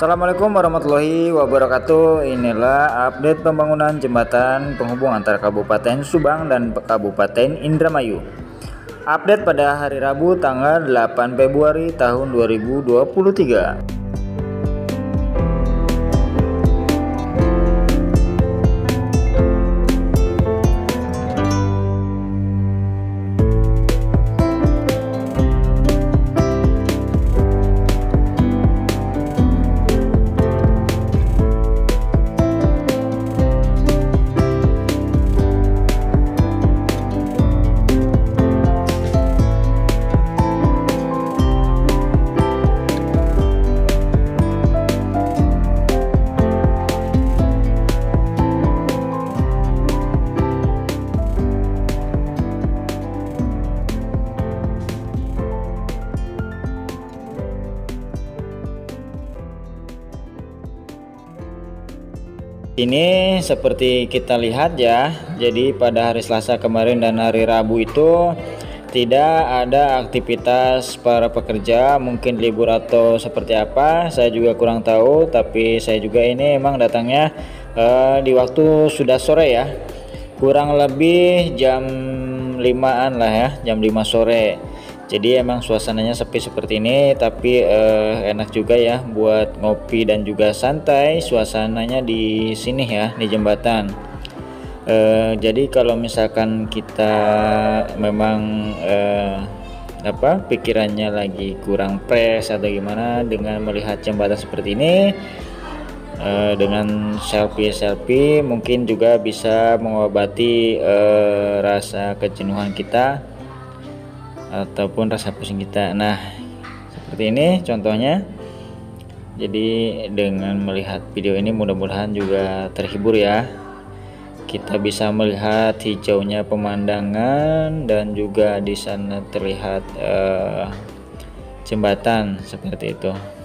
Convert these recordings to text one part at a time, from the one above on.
Assalamualaikum warahmatullahi wabarakatuh. Inilah update pembangunan jembatan penghubung antara Kabupaten Subang dan Kabupaten Indramayu. Update pada hari Rabu tanggal 8 Februari tahun 2023 Ini seperti kita lihat ya. Jadi pada hari Selasa kemarin dan hari Rabu itu tidak ada aktivitas para pekerja, mungkin libur atau seperti apa. Saya juga kurang tahu, tapi saya juga ini emang datangnya uh, di waktu sudah sore ya. Kurang lebih jam 5-an lah ya, jam 5 sore jadi emang suasananya sepi seperti ini tapi eh, enak juga ya buat ngopi dan juga santai suasananya di sini ya di jembatan. Eh, jadi kalau misalkan kita memang eh, apa pikirannya lagi kurang fresh atau gimana dengan melihat jembatan seperti ini uh, dengan selfie-selfie mungkin juga bisa mengobati uh, rasa kejenuhan kita ataupun rasa pusing kita. Nah seperti ini contohnya. Jadi dengan melihat video ini mudah-mudahan juga terhibur ya. Kita bisa melihat hijaunya pemandangan dan juga di sana terlihat uh, jembatan seperti itu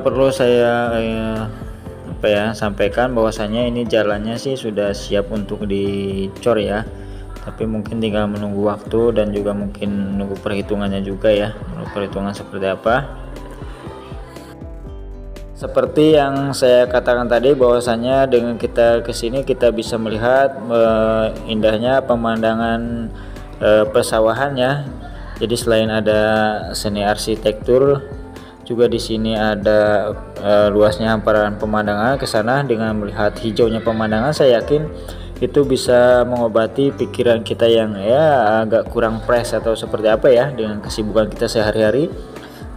perlu saya uh, apa ya sampaikan bahwasanya ini jalannya sih sudah siap untuk dicor ya. Tapi mungkin tinggal menunggu waktu dan juga mungkin menunggu perhitungannya juga ya. Menunggu perhitungan seperti apa. Seperti yang saya katakan tadi bahwasanya dengan kita ke sini kita bisa melihat uh, indahnya pemandangan uh, persawahan ya. Jadi selain ada seni arsitektur juga di sini ada uh, luasnya hamparan pemandangan ke sana. Dengan melihat hijaunya pemandangan saya yakin itu bisa mengobati pikiran kita yang ya agak kurang fresh atau seperti apa ya dengan kesibukan kita sehari-hari.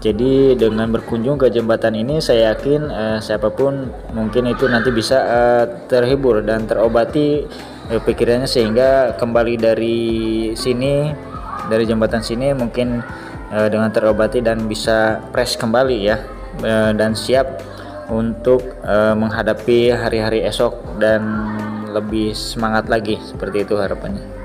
Jadi dengan berkunjung ke jembatan ini saya yakin uh, siapa pun mungkin itu nanti bisa uh, terhibur dan terobati pikirannya. Sehingga kembali dari sini dari jembatan sini mungkin uh, dengan terobati dan bisa fresh kembali ya uh, dan siap untuk uh, menghadapi hari-hari esok dan lebih semangat lagi seperti itu harapannya.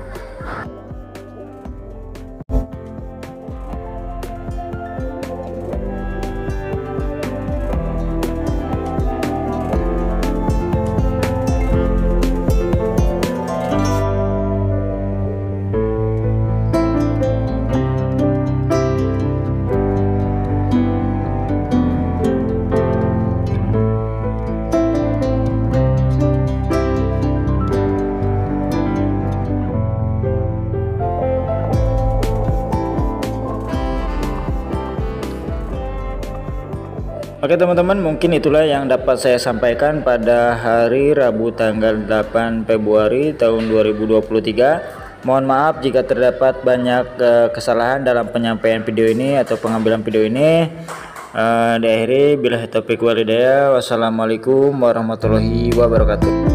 Oke teman-teman mungkin itulah yang dapat saya sampaikan pada hari Rabu tanggal 8 Februari tahun 2023 Mohon maaf jika terdapat banyak uh, kesalahan dalam penyampaian video ini atau pengambilan video ini. Uh, Diakhiri bila topik walidaya Wassalamualaikum warahmatullahi wabarakatuh